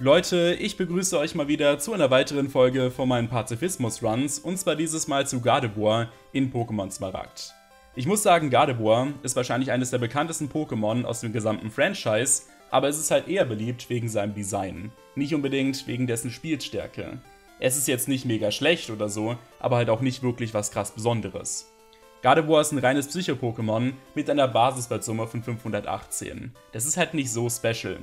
Leute, ich begrüße euch mal wieder zu einer weiteren Folge von meinen Pazifismus-Runs und zwar dieses Mal zu Gardevoir in Pokémon Smaragd. Ich muss sagen, Gardevoir ist wahrscheinlich eines der bekanntesten Pokémon aus dem gesamten Franchise, aber es ist halt eher beliebt wegen seinem Design, nicht unbedingt wegen dessen Spielstärke. Es ist jetzt nicht mega schlecht oder so, aber halt auch nicht wirklich was krass Besonderes. Gardevoir ist ein reines Psycho-Pokémon mit einer Basiswertsumme von 518. Das ist halt nicht so special.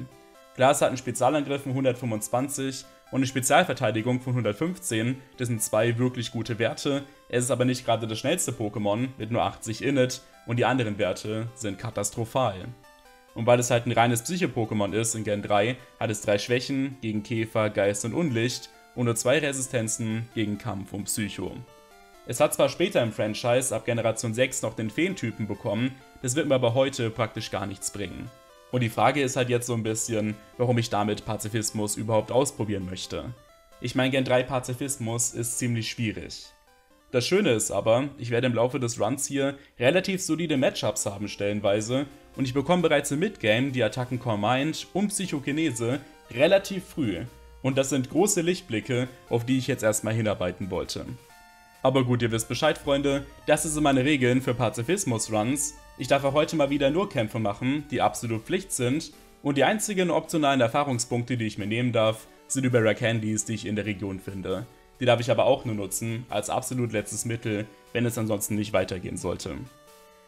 Klar, es hat einen Spezialangriff von 125 und eine Spezialverteidigung von 115, das sind zwei wirklich gute Werte. Es ist aber nicht gerade das schnellste Pokémon mit nur 80 Init und die anderen Werte sind katastrophal. Und weil es halt ein reines Psycho-Pokémon ist in Gen 3, hat es drei Schwächen gegen Käfer, Geist und Unlicht und nur zwei Resistenzen gegen Kampf und Psycho. Es hat zwar später im Franchise ab Generation 6 noch den Feentypen bekommen, das wird mir aber heute praktisch gar nichts bringen. Und die Frage ist halt jetzt so ein bisschen, warum ich damit Pazifismus überhaupt ausprobieren möchte. Ich meine, Gen 3 Pazifismus ist ziemlich schwierig. Das Schöne ist aber, ich werde im Laufe des Runs hier relativ solide Matchups haben stellenweise und ich bekomme bereits im Midgame die Attacken Core Mind und Psychokinese relativ früh. Und das sind große Lichtblicke, auf die ich jetzt erstmal hinarbeiten wollte. Aber gut, ihr wisst Bescheid, Freunde, das sind meine Regeln für Pazifismus-Runs. Ich darf auch heute mal wieder nur Kämpfe machen, die absolut Pflicht sind. Und die einzigen optionalen Erfahrungspunkte, die ich mir nehmen darf, sind über Rare Candies, die ich in der Region finde. Die darf ich aber auch nur nutzen, als absolut letztes Mittel, wenn es ansonsten nicht weitergehen sollte.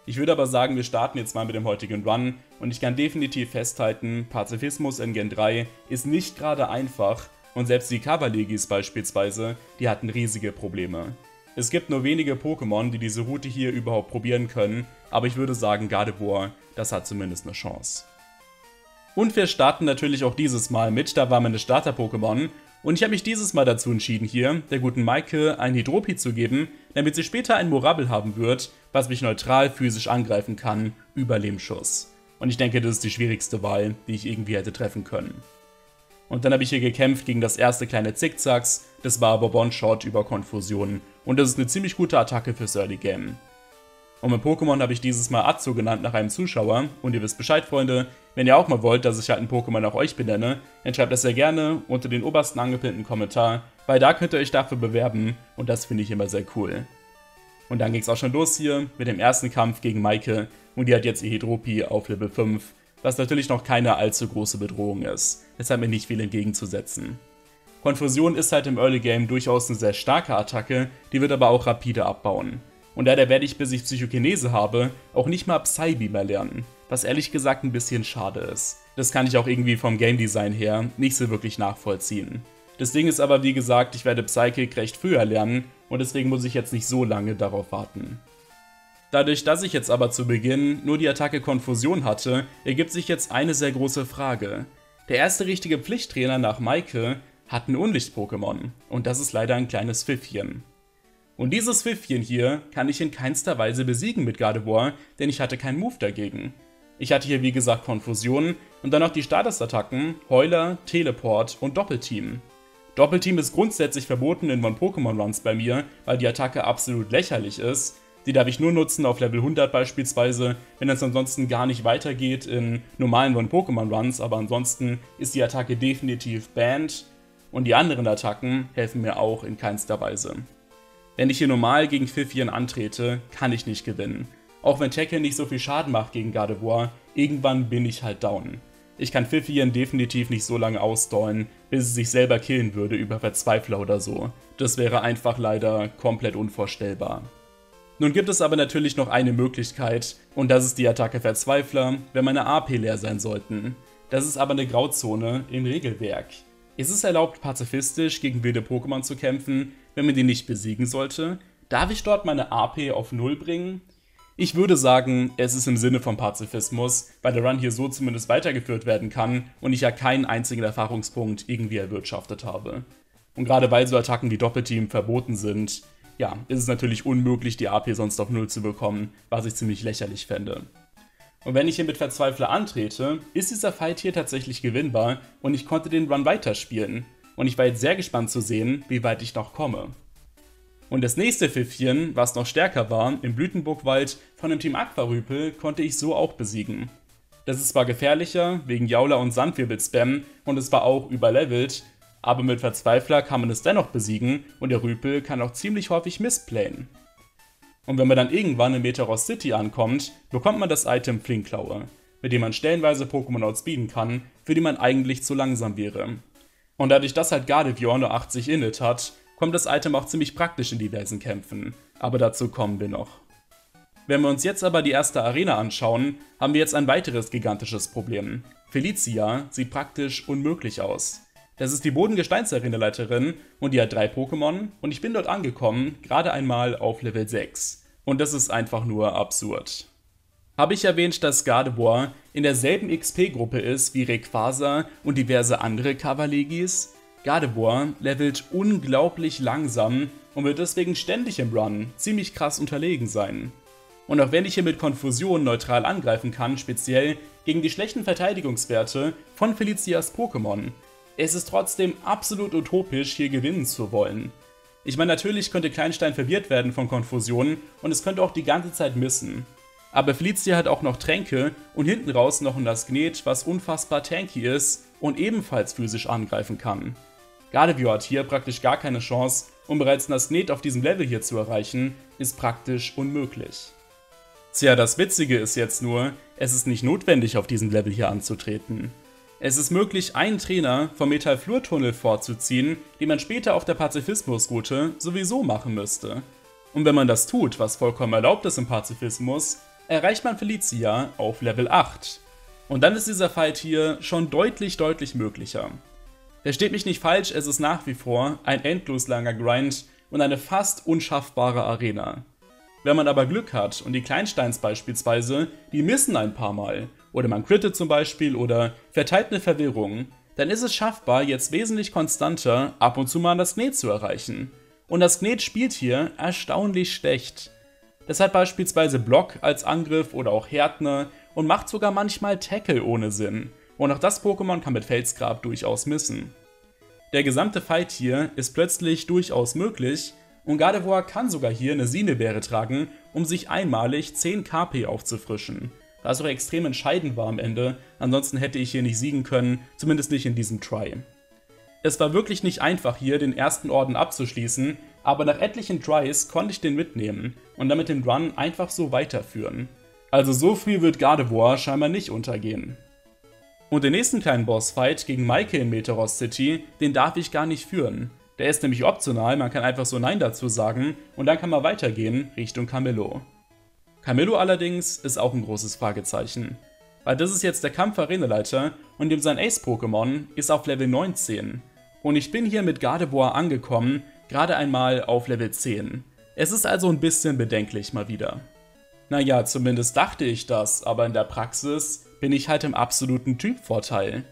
Ich würde aber sagen, wir starten jetzt mal mit dem heutigen Run und ich kann definitiv festhalten, Pazifismus in Gen 3 ist nicht gerade einfach und selbst die Cavalegis beispielsweise, die hatten riesige Probleme. Es gibt nur wenige Pokémon, die diese Route hier überhaupt probieren können, aber ich würde sagen Gardevoir, das hat zumindest eine Chance. Und wir starten natürlich auch dieses Mal mit, da war meine Starter-Pokémon und ich habe mich dieses Mal dazu entschieden hier, der guten Maike ein Hydropi zu geben, damit sie später ein Morabel haben wird, was mich neutral physisch angreifen kann, über Lehmschuss. Und ich denke, das ist die schwierigste Wahl, die ich irgendwie hätte treffen können. Und dann habe ich hier gekämpft gegen das erste kleine Zickzacks, das war aber One-Shot über Konfusion und das ist eine ziemlich gute Attacke fürs Early Game. Und mein Pokémon habe ich dieses Mal Atzo genannt nach einem Zuschauer und ihr wisst Bescheid, Freunde, wenn ihr auch mal wollt, dass ich halt ein Pokémon nach euch benenne, dann schreibt das sehr gerne unter den obersten angepinnten Kommentar, weil da könnt ihr euch dafür bewerben und das finde ich immer sehr cool. Und dann ging es auch schon los hier mit dem ersten Kampf gegen Maike und die hat jetzt ihr Hydropi auf Level 5 was natürlich noch keine allzu große Bedrohung ist. Es hat mir nicht viel entgegenzusetzen. Konfusion ist halt im Early Game durchaus eine sehr starke Attacke, die wird aber auch rapide abbauen. Und leider werde ich, bis ich Psychokinese habe, auch nicht mal Psybe mehr lernen, was ehrlich gesagt ein bisschen schade ist. Das kann ich auch irgendwie vom Game Design her nicht so wirklich nachvollziehen. Das Ding ist aber, wie gesagt, ich werde Psychic recht früher lernen und deswegen muss ich jetzt nicht so lange darauf warten. Dadurch, dass ich jetzt aber zu Beginn nur die Attacke Konfusion hatte, ergibt sich jetzt eine sehr große Frage. Der erste richtige Pflichttrainer nach Maike hat ein Unlicht-Pokémon und das ist leider ein kleines Pfiffchen. Und dieses Pfiffchen hier kann ich in keinster Weise besiegen mit Gardevoir, denn ich hatte keinen Move dagegen. Ich hatte hier wie gesagt Konfusion und dann noch die Statusattacken Heuler, Teleport und Doppelteam. Doppelteam ist grundsätzlich verboten in One-Pokémon-Runs bei mir, weil die Attacke absolut lächerlich ist, die darf ich nur nutzen auf Level 100 beispielsweise, wenn es ansonsten gar nicht weitergeht in normalen One-Pokémon-Runs, aber ansonsten ist die Attacke definitiv banned und die anderen Attacken helfen mir auch in keinster Weise. Wenn ich hier normal gegen Pfiffien antrete, kann ich nicht gewinnen. Auch wenn Tekken nicht so viel Schaden macht gegen Gardevoir, irgendwann bin ich halt down. Ich kann Pfiffien definitiv nicht so lange ausdollen, bis es sich selber killen würde über Verzweifler oder so. Das wäre einfach leider komplett unvorstellbar. Nun gibt es aber natürlich noch eine Möglichkeit, und das ist die Attacke Verzweifler, wenn meine AP leer sein sollten. Das ist aber eine Grauzone im Regelwerk. Ist es erlaubt, pazifistisch gegen wilde Pokémon zu kämpfen, wenn man die nicht besiegen sollte? Darf ich dort meine AP auf Null bringen? Ich würde sagen, es ist im Sinne von Pazifismus, weil der Run hier so zumindest weitergeführt werden kann und ich ja keinen einzigen Erfahrungspunkt irgendwie erwirtschaftet habe. Und gerade weil so Attacken wie Doppelteam verboten sind, ja, ist es natürlich unmöglich, die AP sonst auf Null zu bekommen, was ich ziemlich lächerlich fände. Und wenn ich hier mit Verzweifler antrete, ist dieser Fight hier tatsächlich gewinnbar und ich konnte den Run weiterspielen. Und ich war jetzt sehr gespannt zu sehen, wie weit ich noch komme. Und das nächste Pfiffchen, was noch stärker war, im Blütenburgwald von dem Team Aquarüpel, konnte ich so auch besiegen. Das ist zwar gefährlicher, wegen Jaula und Sandwirbel-Spam und es war auch überlevelt, aber mit Verzweifler kann man es dennoch besiegen und der Rüpel kann auch ziemlich häufig missplayen. Und wenn man dann irgendwann in Meteoros City ankommt, bekommt man das Item Flinkklaue, mit dem man stellenweise Pokémon outspeeden kann, für die man eigentlich zu langsam wäre. Und dadurch, dass halt Gardevoir nur 80 Init hat, kommt das Item auch ziemlich praktisch in diversen Kämpfen, aber dazu kommen wir noch. Wenn wir uns jetzt aber die erste Arena anschauen, haben wir jetzt ein weiteres gigantisches Problem. Felicia sieht praktisch unmöglich aus. Das ist die Bodengesteinsarena-Leiterin und die hat drei Pokémon und ich bin dort angekommen, gerade einmal auf Level 6. Und das ist einfach nur absurd. Habe ich erwähnt, dass Gardevoir in derselben XP-Gruppe ist wie Rayquaza und diverse andere Cavalegis? Gardevoir levelt unglaublich langsam und wird deswegen ständig im Run ziemlich krass unterlegen sein. Und auch wenn ich hier mit Konfusion neutral angreifen kann, speziell gegen die schlechten Verteidigungswerte von Felicias Pokémon, es ist trotzdem absolut utopisch, hier gewinnen zu wollen. Ich meine, natürlich könnte Kleinstein verwirrt werden von Konfusionen und es könnte auch die ganze Zeit missen. Aber Felicia hat auch noch Tränke und hinten raus noch ein Lasgnet, was unfassbar tanky ist und ebenfalls physisch angreifen kann. Gardevoir hat hier praktisch gar keine Chance und bereits ein Lasgnet auf diesem Level hier zu erreichen, ist praktisch unmöglich. Tja, das Witzige ist jetzt nur, es ist nicht notwendig auf diesem Level hier anzutreten. Es ist möglich, einen Trainer vom Metallflurtunnel vorzuziehen, den man später auf der Pazifismusroute sowieso machen müsste. Und wenn man das tut, was vollkommen erlaubt ist im Pazifismus, erreicht man Felicia auf Level 8. Und dann ist dieser Fight hier schon deutlich, deutlich möglicher. Versteht mich nicht falsch, es ist nach wie vor ein endlos langer Grind und eine fast unschaffbare Arena. Wenn man aber Glück hat und die Kleinsteins beispielsweise, die missen ein paar Mal, oder man crittet zum Beispiel oder verteilt eine Verwirrung, dann ist es schaffbar, jetzt wesentlich konstanter ab und zu mal das Gnet zu erreichen. Und das Gnet spielt hier erstaunlich schlecht. Das hat beispielsweise Block als Angriff oder auch Härtner und macht sogar manchmal Tackle ohne Sinn. Und auch das Pokémon kann mit Felsgrab durchaus missen. Der gesamte Fight hier ist plötzlich durchaus möglich, und Gardevoir kann sogar hier eine Sinebeere tragen, um sich einmalig 10 KP aufzufrischen. Was auch extrem entscheidend war am Ende, ansonsten hätte ich hier nicht siegen können, zumindest nicht in diesem Try. Es war wirklich nicht einfach hier den ersten Orden abzuschließen, aber nach etlichen Tries konnte ich den mitnehmen und damit den Run einfach so weiterführen. Also so früh wird Gardevoir scheinbar nicht untergehen. Und den nächsten kleinen Bossfight gegen Maike in Meteoros City, den darf ich gar nicht führen. Der ist nämlich optional, man kann einfach so Nein dazu sagen und dann kann man weitergehen Richtung Camillo. Camillo allerdings ist auch ein großes Fragezeichen, weil das ist jetzt der Kampf-Arenaleiter und dem sein Ace-Pokémon ist auf Level 19 und ich bin hier mit Gardevoir angekommen, gerade einmal auf Level 10. Es ist also ein bisschen bedenklich mal wieder. Naja, zumindest dachte ich das, aber in der Praxis bin ich halt im absoluten Typvorteil.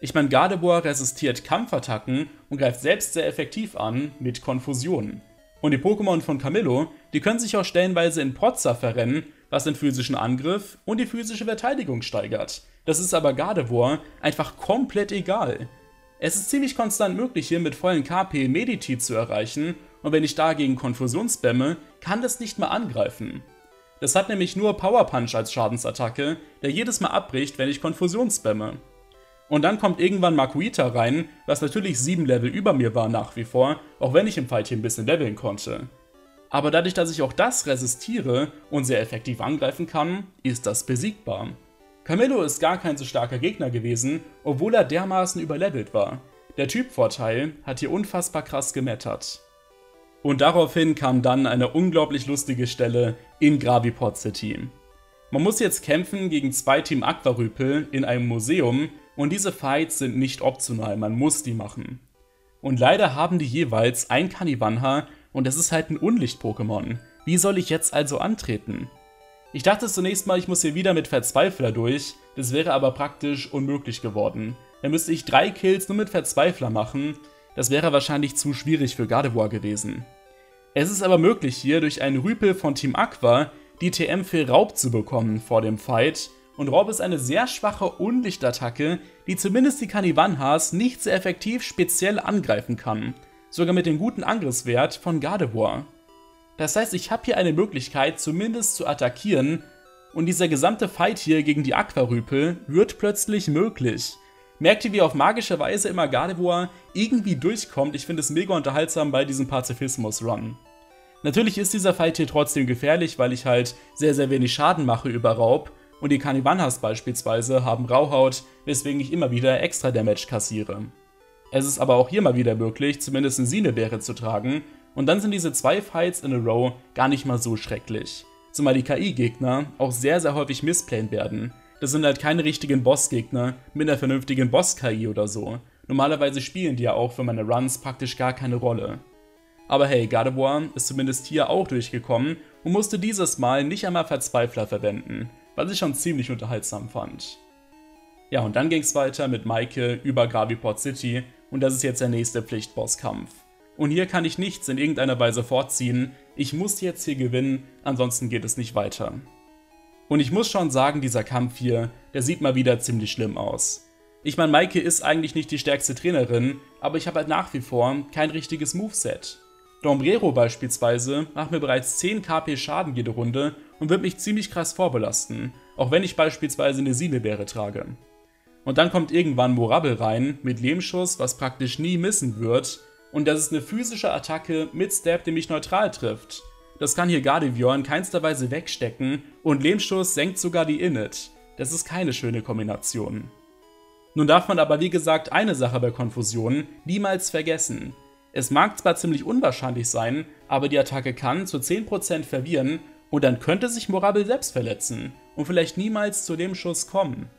Ich meine, Gardevoir resistiert Kampfattacken und greift selbst sehr effektiv an mit Konfusion. Und die Pokémon von Camillo, die können sich auch stellenweise in Protzer verrennen, was den physischen Angriff und die physische Verteidigung steigert. Das ist aber Gardevoir einfach komplett egal. Es ist ziemlich konstant möglich, hier mit vollen KP Mediti zu erreichen, und wenn ich dagegen Konfusion spamme, kann das nicht mehr angreifen. Das hat nämlich nur Power Punch als Schadensattacke, der jedes Mal abbricht, wenn ich Konfusion spamme. Und dann kommt irgendwann Makuita rein, was natürlich 7 Level über mir war nach wie vor, auch wenn ich im Fight hier ein bisschen leveln konnte. Aber dadurch, dass ich auch das resistiere und sehr effektiv angreifen kann, ist das besiegbar. Camillo ist gar kein so starker Gegner gewesen, obwohl er dermaßen überlevelt war. Der Typvorteil hat hier unfassbar krass gemettert. Und daraufhin kam dann eine unglaublich lustige Stelle in Graviport City. Man muss jetzt kämpfen gegen zwei Team Aquarüpel in einem Museum, und diese Fights sind nicht optional, man muss die machen. Und leider haben die jeweils ein Kanivanha und das ist halt ein Unlicht-Pokémon. Wie soll ich jetzt also antreten? Ich dachte zunächst mal, ich muss hier wieder mit Verzweifler durch, das wäre aber praktisch unmöglich geworden. Dann müsste ich drei Kills nur mit Verzweifler machen, das wäre wahrscheinlich zu schwierig für Gardevoir gewesen. Es ist aber möglich hier durch einen Rüpel von Team Aqua die TM für Raub zu bekommen vor dem Fight und Raub ist eine sehr schwache Unlichtattacke, die zumindest die Kanivanhas nicht sehr effektiv speziell angreifen kann, sogar mit dem guten Angriffswert von Gardevoir. Das heißt, ich habe hier eine Möglichkeit zumindest zu attackieren, Und dieser gesamte Fight hier gegen die Aquarüpel wird plötzlich möglich. Merkt ihr, wie auf magische Weise immer Gardevoir irgendwie durchkommt? Ich finde es mega unterhaltsam bei diesem Pazifismus-Run. Natürlich ist dieser Fight hier trotzdem gefährlich, weil ich halt sehr, sehr wenig Schaden mache über Raub. Und die Kanibanhas beispielsweise haben Rauhaut, weswegen ich immer wieder extra Damage kassiere. Es ist aber auch hier mal wieder möglich, zumindest eine Sinebeere zu tragen. Und dann sind diese zwei Fights in a row gar nicht mal so schrecklich. Zumal die KI-Gegner auch sehr, sehr häufig missplayen werden. Das sind halt keine richtigen Bossgegner mit einer vernünftigen Boss-KI oder so. Normalerweise spielen die ja auch für meine Runs praktisch gar keine Rolle. Aber hey, Gardevoir ist zumindest hier auch durchgekommen und musste dieses Mal nicht einmal Verzweifler verwenden, was ich schon ziemlich unterhaltsam fand. Ja, und dann ging es weiter mit Maike über Graviport City und das ist jetzt der nächste Pflichtbosskampf. Und hier kann ich nichts in irgendeiner Weise vorziehen, ich muss jetzt hier gewinnen, ansonsten geht es nicht weiter. Und ich muss schon sagen, dieser Kampf hier, der sieht mal wieder ziemlich schlimm aus. Ich meine, Maike ist eigentlich nicht die stärkste Trainerin, aber ich habe halt nach wie vor kein richtiges Moveset. Dombrero beispielsweise macht mir bereits 10 KP Schaden jede Runde und wird mich ziemlich krass vorbelasten, auch wenn ich beispielsweise eine Siebebeere trage. Und dann kommt irgendwann Morabel rein mit Lehmschuss, was praktisch nie missen wird, und das ist eine physische Attacke mit Stab, die mich neutral trifft. Das kann hier Gardevoir in keinster Weise wegstecken und Lehmschuss senkt sogar die Init. Das ist keine schöne Kombination. Nun darf man aber wie gesagt eine Sache bei Konfusionen niemals vergessen. Es mag zwar ziemlich unwahrscheinlich sein, aber die Attacke kann zu 10% verwirren und dann könnte sich Morabel selbst verletzen und vielleicht niemals zu dem Schuss kommen.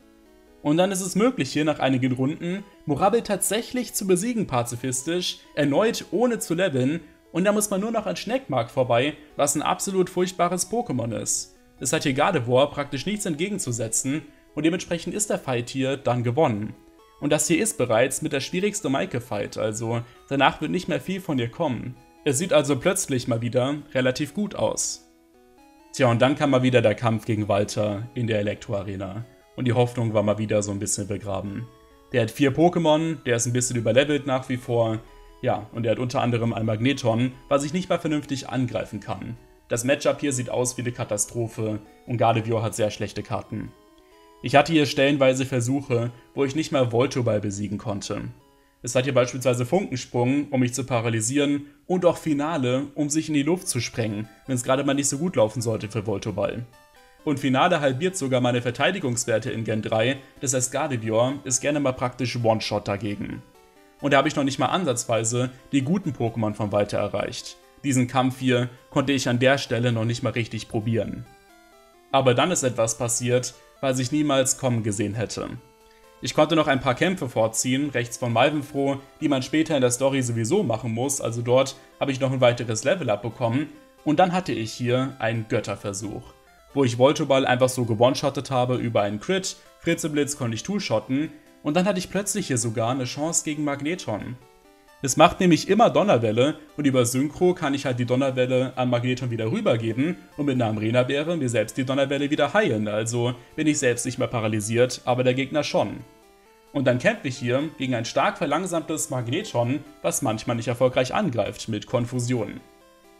Und dann ist es möglich hier nach einigen Runden Morabel tatsächlich zu besiegen pazifistisch, erneut ohne zu leveln und da muss man nur noch an Schneckmark vorbei, was ein absolut furchtbares Pokémon ist. Es hat hier Gardevoir praktisch nichts entgegenzusetzen und dementsprechend ist der Fight hier dann gewonnen. Und das hier ist bereits mit der schwierigste Maike-Fight, also danach wird nicht mehr viel von ihr kommen. Es sieht also plötzlich mal wieder relativ gut aus. Tja, und dann kam mal wieder der Kampf gegen Walter in der Elektro-Arena. Und die Hoffnung war mal wieder so ein bisschen begraben. Der hat vier Pokémon, der ist ein bisschen überlevelt nach wie vor. Ja, und er hat unter anderem ein Magneton, was ich nicht mal vernünftig angreifen kann. Das Matchup hier sieht aus wie eine Katastrophe und Gardevoir hat sehr schlechte Karten. Ich hatte hier stellenweise Versuche, wo ich nicht mal Voltoball besiegen konnte. Es hat hier beispielsweise Funkensprung, um mich zu paralysieren, und auch Finale, um sich in die Luft zu sprengen, wenn es gerade mal nicht so gut laufen sollte für Voltoball. Und Finale halbiert sogar meine Verteidigungswerte in Gen 3, das heißt Gardevoir ist gerne mal praktisch One-Shot dagegen. Und da habe ich noch nicht mal ansatzweise die guten Pokémon von Walter erreicht. Diesen Kampf hier konnte ich an der Stelle noch nicht mal richtig probieren. Aber dann ist etwas passiert, was ich niemals kommen gesehen hätte. Ich konnte noch ein paar Kämpfe vorziehen, rechts von Malvenfroh, die man später in der Story sowieso machen muss, also dort habe ich noch ein weiteres Level-Up bekommen. Und dann hatte ich hier einen Götterversuch, wo ich Voltoball einfach so gewone-shottet habe über einen Crit, Fritzeblitz konnte ich two-shotten und dann hatte ich plötzlich hier sogar eine Chance gegen Magneton. Es macht nämlich immer Donnerwelle und über Synchro kann ich halt die Donnerwelle an Magneton wieder rübergeben und mit einer Arena-Beere mir selbst die Donnerwelle wieder heilen, also bin ich selbst nicht mehr paralysiert, aber der Gegner schon. Und dann kämpfe ich hier gegen ein stark verlangsamtes Magneton, was manchmal nicht erfolgreich angreift, mit Konfusion.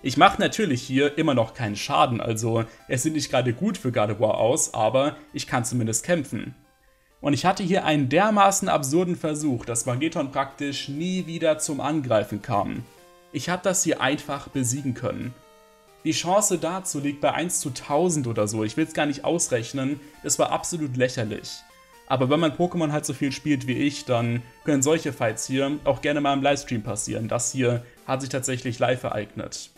Ich mache natürlich hier immer noch keinen Schaden, also es sieht nicht gerade gut für Gardevoir aus, aber ich kann zumindest kämpfen. Und ich hatte hier einen dermaßen absurden Versuch, dass Magneton praktisch nie wieder zum Angreifen kam. Ich habe das hier einfach besiegen können. Die Chance dazu liegt bei 1 zu 1000 oder so, ich will es gar nicht ausrechnen, es war absolut lächerlich. Aber wenn man Pokémon halt so viel spielt wie ich, dann können solche Fights hier auch gerne mal im Livestream passieren. Das hier hat sich tatsächlich live ereignet.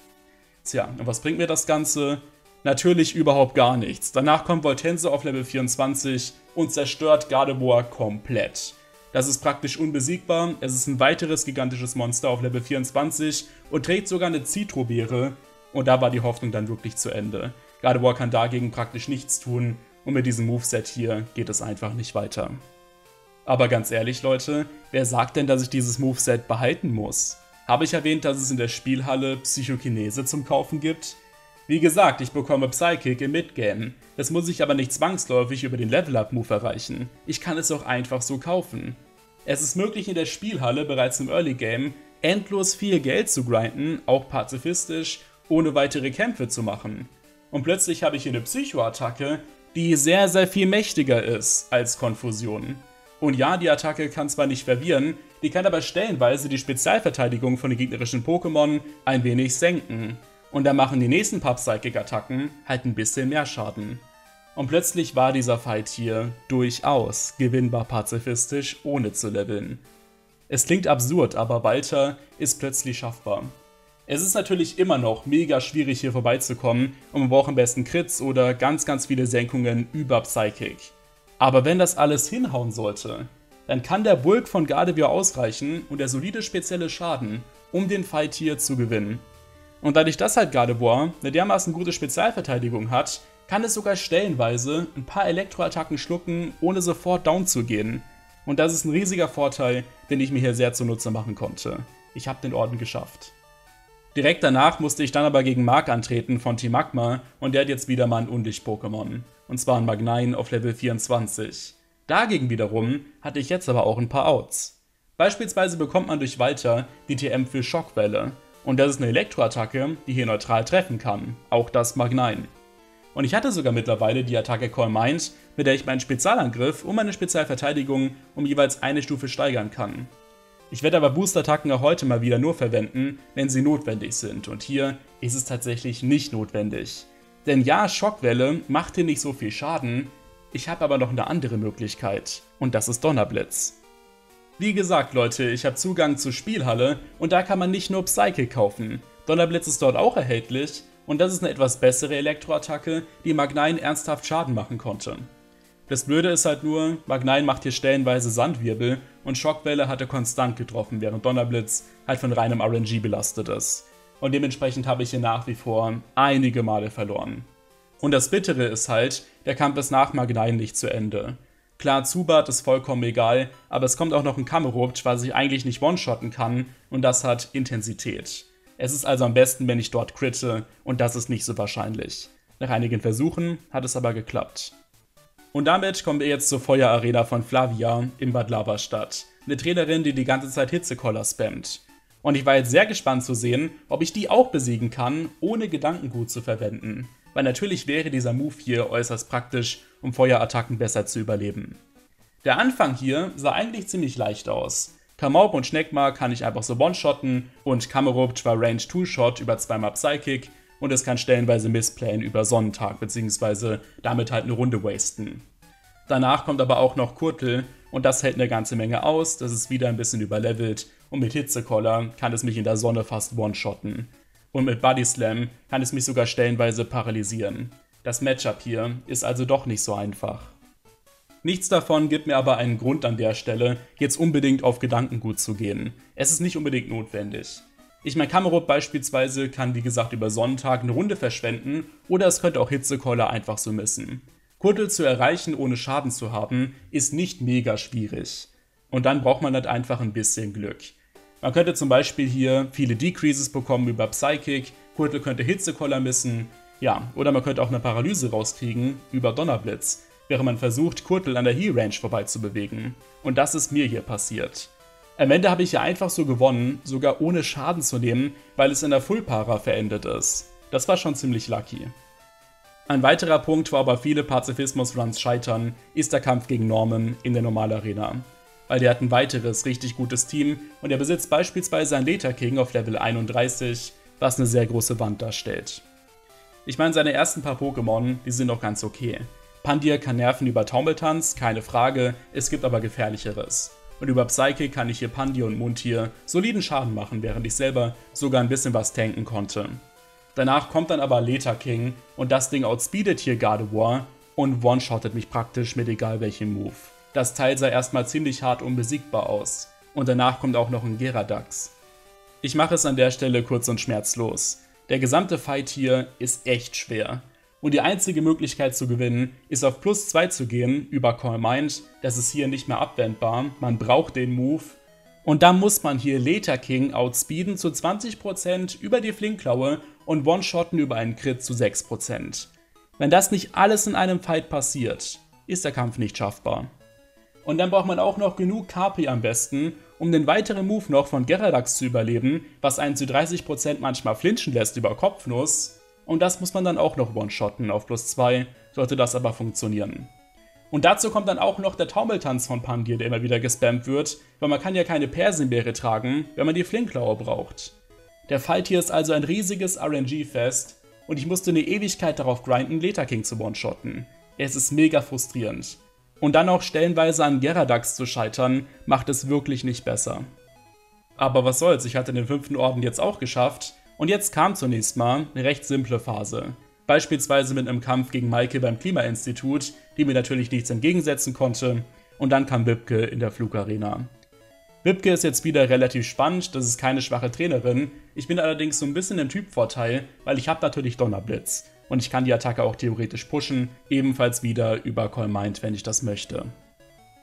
Tja, und was bringt mir das Ganze? Natürlich überhaupt gar nichts. Danach kommt Voltense auf Level 24 und zerstört Gardevoir komplett. Das ist praktisch unbesiegbar, es ist ein weiteres gigantisches Monster auf Level 24 und trägt sogar eine Citrobeere und da war die Hoffnung dann wirklich zu Ende. Gardevoir kann dagegen praktisch nichts tun und mit diesem Moveset hier geht es einfach nicht weiter. Aber ganz ehrlich Leute, wer sagt denn, dass ich dieses Moveset behalten muss? Habe ich erwähnt, dass es in der Spielhalle Psychokinese zum Kaufen gibt? Wie gesagt, ich bekomme Psychic im Midgame. Das muss ich aber nicht zwangsläufig über den Level-Up-Move erreichen. Ich kann es auch einfach so kaufen. Es ist möglich in der Spielhalle bereits im Early Game endlos viel Geld zu grinden, auch pazifistisch, ohne weitere Kämpfe zu machen. Und plötzlich habe ich hier eine Psycho-Attacke, die sehr, sehr viel mächtiger ist als Konfusion. Und ja, die Attacke kann zwar nicht verwirren, die kann aber stellenweise die Spezialverteidigung von den gegnerischen Pokémon ein wenig senken. Und da machen die nächsten paar Psychic-Attacken halt ein bisschen mehr Schaden. Und plötzlich war dieser Fight hier durchaus gewinnbar pazifistisch, ohne zu leveln. Es klingt absurd, aber Walter ist plötzlich schaffbar. Es ist natürlich immer noch mega schwierig hier vorbeizukommen und man braucht am besten Crits oder ganz ganz viele Senkungen über Psychic. Aber wenn das alles hinhauen sollte, dann kann der Bulk von Gardevoir ausreichen und der solide spezielle Schaden, um den Fight hier zu gewinnen. Und dadurch, dass halt Gardevoir eine dermaßen gute Spezialverteidigung hat, kann es sogar stellenweise ein paar Elektroattacken schlucken, ohne sofort down zu gehen. Und das ist ein riesiger Vorteil, den ich mir hier sehr zunutze machen konnte. Ich habe den Orden geschafft. Direkt danach musste ich dann aber gegen Mark antreten von Team Magma und der hat jetzt wieder mal ein Undicht-Pokémon. Und zwar ein Magnein auf Level 24. Dagegen wiederum hatte ich jetzt aber auch ein paar Outs. Beispielsweise bekommt man durch Walter die TM für Schockwelle. Und das ist eine Elektroattacke, die hier neutral treffen kann. Auch das Magnein. Und ich hatte sogar mittlerweile die Attacke Call Mind, mit der ich meinen Spezialangriff und meine Spezialverteidigung um jeweils eine Stufe steigern kann. Ich werde aber Booster-Attacken auch heute mal wieder nur verwenden, wenn sie notwendig sind. Und hier ist es tatsächlich nicht notwendig. Denn ja, Schockwelle macht hier nicht so viel Schaden. Ich habe aber noch eine andere Möglichkeit. Und das ist Donnerblitz. Wie gesagt, Leute, ich habe Zugang zur Spielhalle und da kann man nicht nur Psychic kaufen. Donnerblitz ist dort auch erhältlich und das ist eine etwas bessere Elektroattacke, die Magnein ernsthaft Schaden machen konnte. Das Blöde ist halt nur, Magnein macht hier stellenweise Sandwirbel und Schockwelle hatte konstant getroffen, während Donnerblitz halt von reinem RNG belastet ist. Und dementsprechend habe ich hier nach wie vor einige Male verloren. Und das Bittere ist halt, der Kampf ist nach Magnein nicht zu Ende. Klar, Zubat ist vollkommen egal, aber es kommt auch noch ein Kamerupch, was ich eigentlich nicht one-shotten kann, und das hat Intensität. Es ist also am besten, wenn ich dort critte, und das ist nicht so wahrscheinlich. Nach einigen Versuchen hat es aber geklappt. Und damit kommen wir jetzt zur Feuerarena von Flavia in Bad Laberstadt. Eine Trainerin, die die ganze Zeit Hitzekoller spammt. Und ich war jetzt sehr gespannt zu sehen, ob ich die auch besiegen kann, ohne Gedankengut zu verwenden. Weil natürlich wäre dieser Move hier äußerst praktisch, um Feuerattacken besser zu überleben. Der Anfang hier sah eigentlich ziemlich leicht aus. Kamaup und Schneckmar kann ich einfach so one-shotten und Kamerupt war Range 2-Shot über zweimal Psychic und es kann stellenweise missplayen über Sonnentag, beziehungsweise damit halt eine Runde wasten. Danach kommt aber auch noch Kurtel und das hält eine ganze Menge aus, das ist wieder ein bisschen überlevelt und mit Hitzekoller kann es mich in der Sonne fast one-shotten. Und mit Body Slam kann es mich sogar stellenweise paralysieren. Das Matchup hier ist also doch nicht so einfach. Nichts davon gibt mir aber einen Grund an der Stelle, jetzt unbedingt auf Gedankengut zu gehen. Es ist nicht unbedingt notwendig. Ich meine, Kamerot beispielsweise kann wie gesagt über Sonntag eine Runde verschwenden oder es könnte auch Hitzekeule einfach so missen. Kurtel zu erreichen, ohne Schaden zu haben, ist nicht mega schwierig. Und dann braucht man halt einfach ein bisschen Glück. Man könnte zum Beispiel hier viele Decreases bekommen über Psychic, Kurtel könnte Hitzekoller missen, ja, oder man könnte auch eine Paralyse rauskriegen über Donnerblitz, während man versucht, Kurtel an der Heal Range vorbeizubewegen. Und das ist mir hier passiert. Am Ende habe ich ja einfach so gewonnen, sogar ohne Schaden zu nehmen, weil es in der Full-Para verendet ist. Das war schon ziemlich lucky. Ein weiterer Punkt, wo aber viele Pazifismus-Runs scheitern, ist der Kampf gegen Norman in der Normalarena. Weil der hat ein weiteres richtig gutes Team und er besitzt beispielsweise ein Leta King auf Level 31, was eine sehr große Wand darstellt. Ich meine, seine ersten paar Pokémon, die sind noch ganz okay. Pandir kann nerven über Taumeltanz, keine Frage, es gibt aber gefährlicheres und über Psyche kann ich hier Pandi und Muntier soliden Schaden machen, während ich selber sogar ein bisschen was tanken konnte. Danach kommt dann aber Leta King und das Ding outspeedet hier Gardevoir und one-shottet mich praktisch mit egal welchem Move. Das Teil sah erstmal ziemlich hart unbesiegbar aus. Und danach kommt auch noch ein Geradax. Ich mache es an der Stelle kurz und schmerzlos. Der gesamte Fight hier ist echt schwer. Und die einzige Möglichkeit zu gewinnen, ist auf plus 2 zu gehen über Call Mind. Das ist hier nicht mehr abwendbar. Man braucht den Move. Und dann muss man hier Leta King outspeeden zu 20% über die Flinkklaue und One-Shotten über einen Crit zu 6%. Wenn das nicht alles in einem Fight passiert, ist der Kampf nicht schaffbar. Und dann braucht man auch noch genug KP am besten, um den weiteren Move noch von Geradax zu überleben, was einen zu 30% manchmal flinchen lässt über Kopfnuss und das muss man dann auch noch one-shotten auf plus 2, sollte das aber funktionieren. Und dazu kommt dann auch noch der Taumeltanz von Pandir, der immer wieder gespammt wird, weil man kann ja keine Persenbeere tragen, wenn man die Flinkklaue braucht. Der Fight hier ist also ein riesiges RNG-Fest und ich musste eine Ewigkeit darauf grinden, Leta King zu one-shotten. Es ist mega frustrierend. Und dann auch stellenweise an Geradax zu scheitern, macht es wirklich nicht besser. Aber was soll's, ich hatte den fünften Orden jetzt auch geschafft und jetzt kam zunächst mal eine recht simple Phase. Beispielsweise mit einem Kampf gegen Maike beim Klimainstitut, die mir natürlich nichts entgegensetzen konnte, und dann kam Wipke in der Flugarena. Wipke ist jetzt wieder relativ spannend, das ist keine schwache Trainerin. Ich bin allerdings so ein bisschen im Typvorteil, weil ich habe natürlich Donnerblitz und ich kann die Attacke auch theoretisch pushen, ebenfalls wieder über Call Mind, wenn ich das möchte.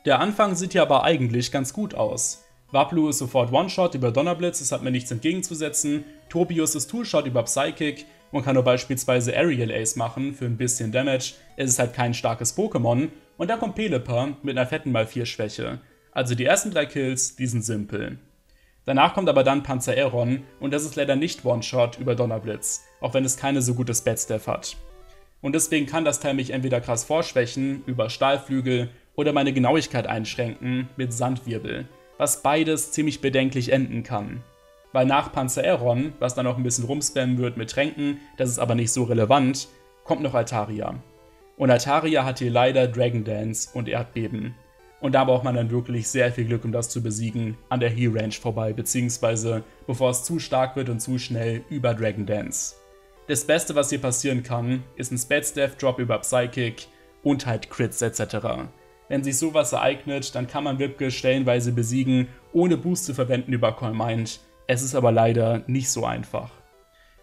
Der Anfang sieht ja aber eigentlich ganz gut aus. Waplu ist sofort One-Shot über Donnerblitz, es hat mir nichts entgegenzusetzen. Tobius ist Two-Shot über Psychic. Man kann nur beispielsweise Aerial Ace machen für ein bisschen Damage. Es ist halt kein starkes Pokémon. Und da kommt Pelipper mit einer fetten mal 4 Schwäche. Also die ersten drei Kills, die sind simpel. Danach kommt aber dann Panzer Aeron und das ist leider nicht One-Shot über Donnerblitz, auch wenn es keine so gute Spat-Staff hat. Und deswegen kann das Teil mich entweder krass vorschwächen über Stahlflügel oder meine Genauigkeit einschränken mit Sandwirbel, was beides ziemlich bedenklich enden kann. Weil nach Panzer Aeron, was dann auch ein bisschen rumspammen wird mit Tränken, das ist aber nicht so relevant, kommt noch Altaria. Und Altaria hat hier leider Dragon Dance und Erdbeben. Und da braucht man dann wirklich sehr viel Glück, um das zu besiegen, an der Heal Range vorbei, beziehungsweise bevor es zu stark wird und zu schnell über Dragon Dance. Das Beste, was hier passieren kann, ist ein Spats Death Drop über Psychic und halt Crits etc. Wenn sich sowas ereignet, dann kann man Wipke stellenweise besiegen, ohne Boost zu verwenden über Call Mind. Es ist aber leider nicht so einfach.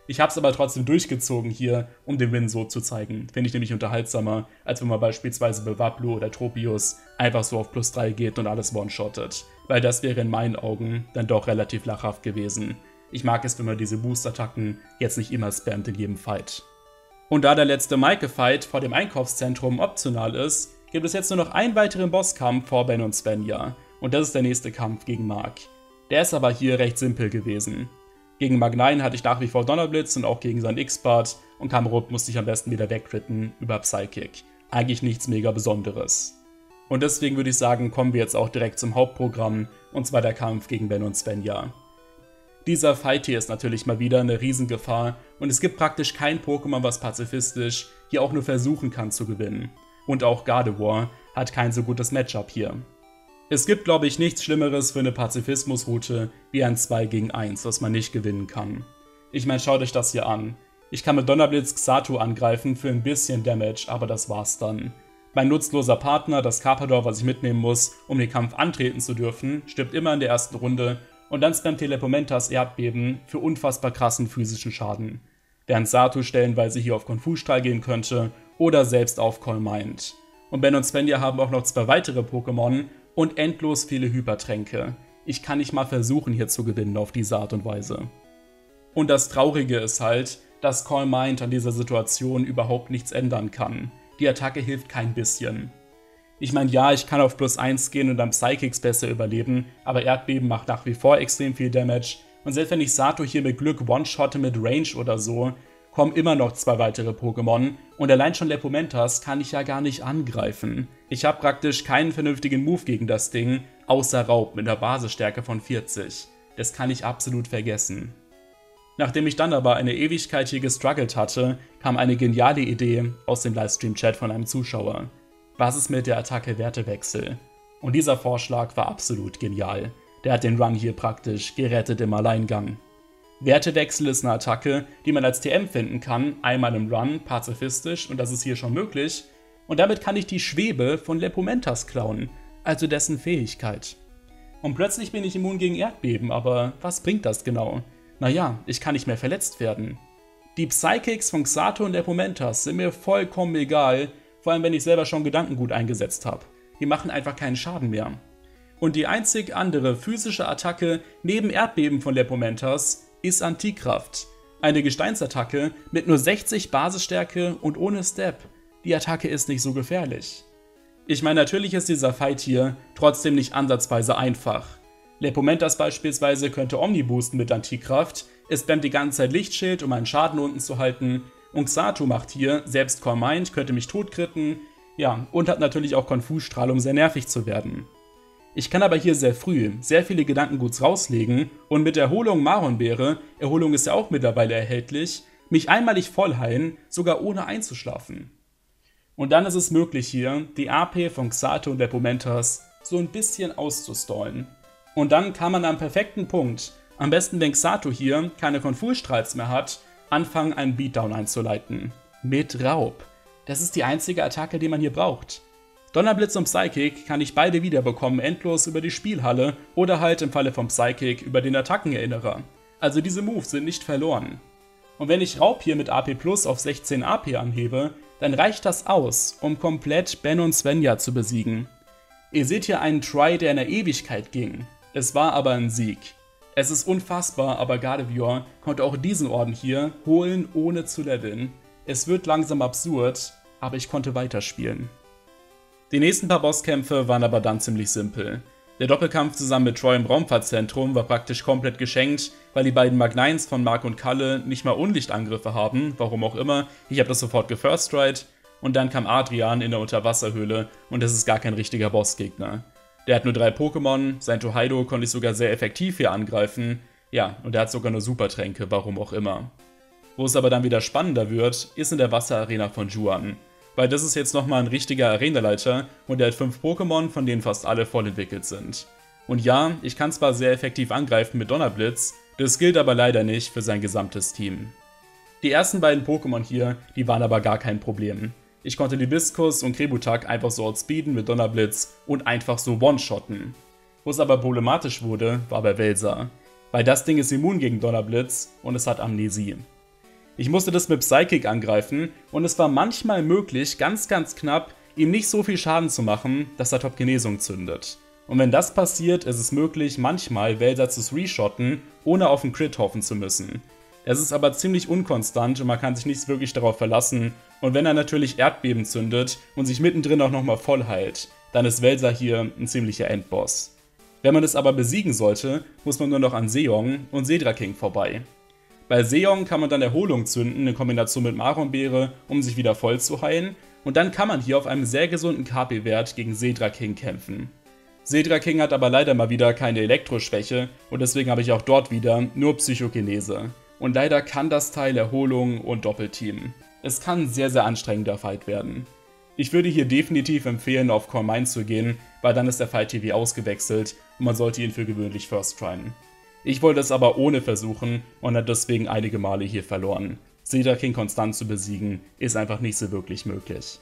Ich habe es aber trotzdem durchgezogen hier, um den Win so zu zeigen. Finde ich nämlich unterhaltsamer, als wenn man beispielsweise bei Waplu oder Tropius einfach so auf plus 3 geht und alles one-shottet. Weil das wäre in meinen Augen dann doch relativ lachhaft gewesen. Ich mag es, wenn man diese Boost-Attacken jetzt nicht immer spammt in jedem Fight. Und da der letzte Maike-Fight vor dem Einkaufszentrum optional ist, gibt es jetzt nur noch einen weiteren Bosskampf vor Ben und Svenja. Und das ist der nächste Kampf gegen Mark. Der ist aber hier recht simpel gewesen. Gegen Magnein hatte ich nach wie vor Donnerblitz und auch gegen seinen X-Part und Kamerot musste ich am besten wieder wegcritten über Psychic. Eigentlich nichts mega Besonderes. Und deswegen würde ich sagen, kommen wir jetzt auch direkt zum Hauptprogramm, und zwar der Kampf gegen Ben und Svenja. Dieser Fight hier ist natürlich mal wieder eine Riesengefahr und es gibt praktisch kein Pokémon, was pazifistisch hier auch nur versuchen kann zu gewinnen. Und auch Gardevoir hat kein so gutes Matchup hier. Es gibt, glaube ich, nichts Schlimmeres für eine Pazifismusroute wie ein 2 gegen 1, was man nicht gewinnen kann. Ich meine, schaut euch das hier an. Ich kann mit Donnerblitz Xatu angreifen für ein bisschen Damage, aber das war's dann. Mein nutzloser Partner, das Carpador, was ich mitnehmen muss, um den Kampf antreten zu dürfen, stirbt immer in der ersten Runde und dann spammt Telepomentas Erdbeben für unfassbar krassen physischen Schaden. Während Satu stellenweise hier auf Konfusstrahl gehen könnte oder selbst auf Call Mind. Und Ben und Svenja haben auch noch zwei weitere Pokémon und endlos viele Hypertränke. Ich kann nicht mal versuchen, hier zu gewinnen auf diese Art und Weise. Und das Traurige ist halt, dass Call Mind an dieser Situation überhaupt nichts ändern kann. Die Attacke hilft kein bisschen. Ich meine, ja, ich kann auf plus 1 gehen und dann Psychics besser überleben, aber Erdbeben macht nach wie vor extrem viel Damage. Und selbst wenn ich Sato hier mit Glück one-shotte mit Range oder so, kommen immer noch zwei weitere Pokémon und allein schon Lepomentas kann ich ja gar nicht angreifen. Ich habe praktisch keinen vernünftigen Move gegen das Ding, außer Raub mit einer Basisstärke von 40. Das kann ich absolut vergessen. Nachdem ich dann aber eine Ewigkeit hier gestruggelt hatte, kam eine geniale Idee aus dem Livestream-Chat von einem Zuschauer. Was ist mit der Attacke Wertewechsel? Und dieser Vorschlag war absolut genial. Der hat den Run hier praktisch gerettet im Alleingang. Wertewechsel ist eine Attacke, die man als TM finden kann, einmal im Run, pazifistisch, und das ist hier schon möglich. Und damit kann ich die Schwebe von Lepomentas klauen, also dessen Fähigkeit. Und plötzlich bin ich immun gegen Erdbeben, aber was bringt das genau? Naja, ich kann nicht mehr verletzt werden. Die Psychics von Xato und Lepomentas sind mir vollkommen egal, vor allem wenn ich selber schon Gedankengut eingesetzt habe. Die machen einfach keinen Schaden mehr. Und die einzig andere physische Attacke neben Erdbeben von Lepomentas ist Antikraft. Eine Gesteinsattacke mit nur 60 Basisstärke und ohne Step. Die Attacke ist nicht so gefährlich. Ich meine, natürlich ist dieser Fight hier trotzdem nicht ansatzweise einfach. Lepomentas beispielsweise könnte Omni boosten mit Antikraft, es spammt die ganze Zeit Lichtschild, um einen Schaden unten zu halten, und Xatu macht hier selbst Core Mind, könnte mich totkritten, ja, und hat natürlich auch Konfusstrahl, um sehr nervig zu werden. Ich kann aber hier sehr früh sehr viele Gedankenguts rauslegen und mit Erholung Maronbeere, Erholung ist ja auch mittlerweile erhältlich, mich einmalig voll heilen, sogar ohne einzuschlafen. Und dann ist es möglich hier, die AP von Xato und Lepomentas so ein bisschen auszustallen. Und dann kann man am perfekten Punkt, am besten wenn Xato hier keine Konfusstrahls mehr hat, anfangen einen Beatdown einzuleiten. Mit Raub. Das ist die einzige Attacke, die man hier braucht. Donnerblitz und Psychic kann ich beide wiederbekommen, endlos über die Spielhalle oder halt im Falle vom Psychic über den Attackenerinnerer. Also diese Moves sind nicht verloren. Und wenn ich Raub hier mit AP Plus auf 16 AP anhebe, dann reicht das aus, um komplett Ben und Svenja zu besiegen. Ihr seht hier einen Try, der in der Ewigkeit ging. Es war aber ein Sieg. Es ist unfassbar, aber Gardevoir konnte auch diesen Orden hier holen, ohne zu leveln. Es wird langsam absurd, aber ich konnte weiterspielen. Die nächsten paar Bosskämpfe waren aber dann ziemlich simpel. Der Doppelkampf zusammen mit Troy im Raumfahrtzentrum war praktisch komplett geschenkt, weil die beiden Magnines von Mark und Kalle nicht mal Unlichtangriffe haben, warum auch immer. Ich habe das sofort gefirst right. Und dann kam Adrian in der Unterwasserhöhle und das ist gar kein richtiger Bossgegner. Der hat nur drei Pokémon, sein Tohaido konnte ich sogar sehr effektiv hier angreifen. Ja, und er hat sogar nur Supertränke, warum auch immer. Wo es aber dann wieder spannender wird, ist in der Wasserarena von Juan weil das ist jetzt nochmal ein richtiger Arenaleiter und er hat 5 Pokémon, von denen fast alle voll entwickelt sind. Und ja, ich kann zwar sehr effektiv angreifen mit Donnerblitz, das gilt aber leider nicht für sein gesamtes Team. Die ersten beiden Pokémon hier, die waren aber gar kein Problem. Ich konnte Libiskus und Krebutak einfach so outspeeden mit Donnerblitz und einfach so one-shotten. Wo es aber problematisch wurde, war bei Welser. Weil das Ding ist immun gegen Donnerblitz und es hat Amnesie. Ich musste das mit Psychic angreifen und es war manchmal möglich, ganz ganz knapp, ihm nicht so viel Schaden zu machen, dass er Top Genesung zündet. Und wenn das passiert, ist es möglich, manchmal Wälder zu reshotten, ohne auf den Crit hoffen zu müssen. Es ist aber ziemlich unkonstant und man kann sich nicht wirklich darauf verlassen. Und wenn er natürlich Erdbeben zündet und sich mittendrin auch nochmal voll heilt, dann ist Welser hier ein ziemlicher Endboss. Wenn man es aber besiegen sollte, muss man nur noch an Seong und Sedra King vorbei. Bei Seong kann man dann Erholung zünden in Kombination mit Maronbeere, um sich wieder voll zu heilen. Und dann kann man hier auf einem sehr gesunden KP-Wert gegen Sedra King kämpfen. Sedra King hat aber leider mal wieder keine Elektroschwäche und deswegen habe ich auch dort wieder nur Psychokinese. Und leider kann das Teil Erholung und Doppelteam. Es kann ein sehr, sehr anstrengender Fight werden. Ich würde hier definitiv empfehlen, auf Core Mine zu gehen, weil dann ist der Fight TV ausgewechselt und man sollte ihn für gewöhnlich first tryen. Ich wollte es aber ohne versuchen und hat deswegen einige Male hier verloren. Cedar King konstant zu besiegen, ist einfach nicht so wirklich möglich.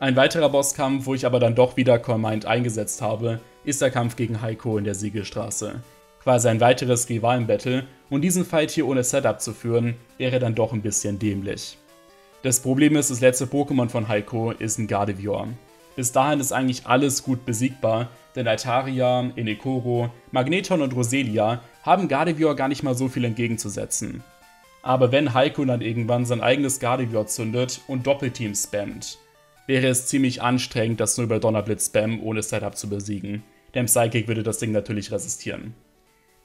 Ein weiterer Bosskampf, wo ich aber dann doch wieder Core Mind eingesetzt habe, ist der Kampf gegen Heiko in der Siegelstraße. Quasi ein weiteres Rivalen-Battle und diesen Fight hier ohne Setup zu führen, wäre dann doch ein bisschen dämlich. Das Problem ist, das letzte Pokémon von Heiko ist ein Gardevoir. Bis dahin ist eigentlich alles gut besiegbar, denn Altaria, Enekoro, Magneton und Roselia haben Gardevoir gar nicht mal so viel entgegenzusetzen. Aber wenn Heiko dann irgendwann sein eigenes Gardevoir zündet und Doppelteam spammt, wäre es ziemlich anstrengend, das nur über Donnerblitz Spam ohne Setup zu besiegen. Denn Psychic würde das Ding natürlich resistieren.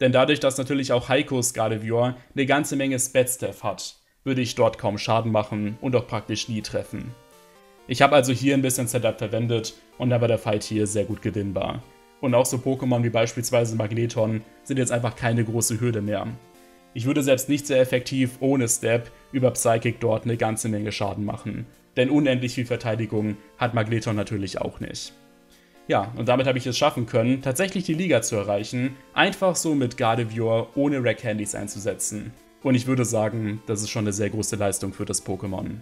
Denn dadurch, dass natürlich auch Heikos Gardevoir eine ganze Menge Sped-Staff hat, würde ich dort kaum Schaden machen und auch praktisch nie treffen. Ich habe also hier ein bisschen Setup verwendet und da war der Fight hier sehr gut gewinnbar. Und auch so Pokémon wie beispielsweise Magneton sind jetzt einfach keine große Hürde mehr. Ich würde selbst nicht sehr effektiv ohne Step über Psychic dort eine ganze Menge Schaden machen. Denn unendlich viel Verteidigung hat Magneton natürlich auch nicht. Ja, und damit habe ich es schaffen können, tatsächlich die Liga zu erreichen, einfach so mit Gardevoir ohne Rack Handys einzusetzen. Und ich würde sagen, das ist schon eine sehr große Leistung für das Pokémon.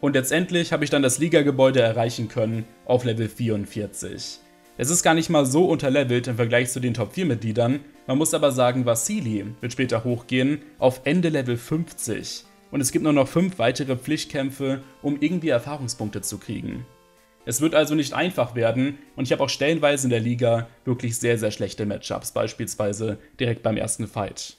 Und letztendlich habe ich dann das Liga-Gebäude erreichen können auf Level 44. Es ist gar nicht mal so unterlevelt im Vergleich zu den Top 4 Mitgliedern, man muss aber sagen, Vasili wird später hochgehen auf Ende Level 50 und es gibt nur noch 5 weitere Pflichtkämpfe, um irgendwie Erfahrungspunkte zu kriegen. Es wird also nicht einfach werden und ich habe auch stellenweise in der Liga wirklich sehr, sehr schlechte Matchups, beispielsweise direkt beim ersten Fight.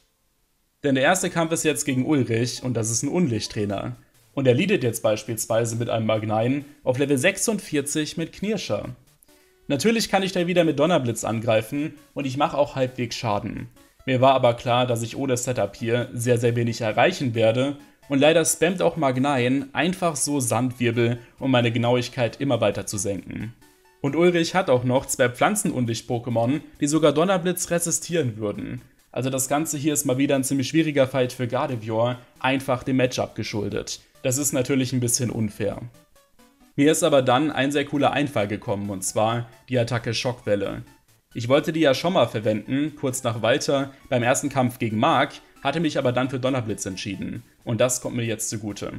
Denn der erste Kampf ist jetzt gegen Ulrich und das ist ein Unlichttrainer. Und er leadet jetzt beispielsweise mit einem Magnein auf Level 46 mit Knirscher. Natürlich kann ich da wieder mit Donnerblitz angreifen und ich mache auch halbwegs Schaden. Mir war aber klar, dass ich ohne Setup hier sehr, sehr wenig erreichen werde und leider spammt auch Magnein einfach so Sandwirbel, um meine Genauigkeit immer weiter zu senken. Und Ulrich hat auch noch zwei Pflanzenundicht-Pokémon, die sogar Donnerblitz resistieren würden. Also das Ganze hier ist mal wieder ein ziemlich schwieriger Fight für Gardevoir, einfach dem Matchup geschuldet. Das ist natürlich ein bisschen unfair. Mir ist aber dann ein sehr cooler Einfall gekommen, und zwar die Attacke Schockwelle. Ich wollte die ja schon mal verwenden, kurz nach Walter, beim ersten Kampf gegen Mark, hatte mich aber dann für Donnerblitz entschieden. Und das kommt mir jetzt zugute.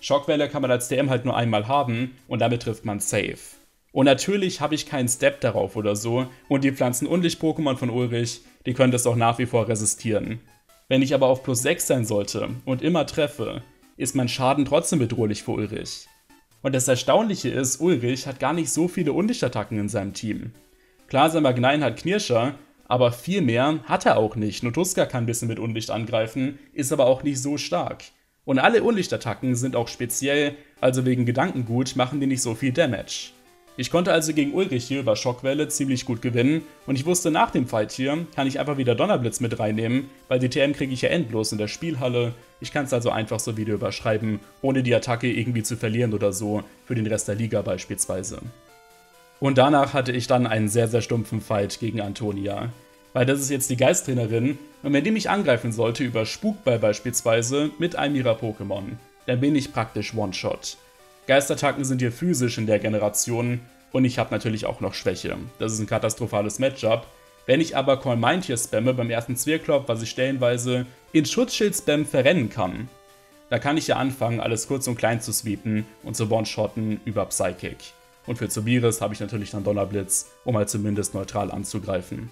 Schockwelle kann man als DM halt nur einmal haben und damit trifft man safe. Und natürlich habe ich keinen Step darauf oder so und die Pflanzen-Unlicht-Pokémon von Ulrich, die können das auch nach wie vor resistieren. Wenn ich aber auf plus 6 sein sollte und immer treffe, ist mein Schaden trotzdem bedrohlich für Ulrich. Und das Erstaunliche ist, Ulrich hat gar nicht so viele Unlichtattacken in seinem Team. Klar, sein Magnein hat Knirscher, aber viel mehr hat er auch nicht. Notuska kann ein bisschen mit Unlicht angreifen, ist aber auch nicht so stark. Und alle Unlichtattacken sind auch speziell, also wegen Gedankengut, machen die nicht so viel Damage. Ich konnte also gegen Ulrich hier über Schockwelle ziemlich gut gewinnen und ich wusste nach dem Fight hier, kann ich einfach wieder Donnerblitz mit reinnehmen, weil die TM kriege ich ja endlos in der Spielhalle. Ich kann es also einfach so wieder überschreiben, ohne die Attacke irgendwie zu verlieren oder so, für den Rest der Liga beispielsweise. Und danach hatte ich dann einen sehr, sehr stumpfen Fight gegen Antonia. Weil das ist jetzt die Geisttrainerin und wenn die mich angreifen sollte über Spukball beispielsweise mit einem ihrer Pokémon, dann bin ich praktisch One-Shot. Geistattacken sind hier physisch in der Generation und ich habe natürlich auch noch Schwäche. Das ist ein katastrophales Matchup. Wenn ich aber Call Mind hier spamme beim ersten Zwirklop, was ich stellenweise in Schutzschild-Spam verrennen kann, da kann ich ja anfangen, alles kurz und klein zu sweepen und zu one-shotten über Psychic. Und für Zubiris habe ich natürlich dann Donnerblitz, um halt zumindest neutral anzugreifen.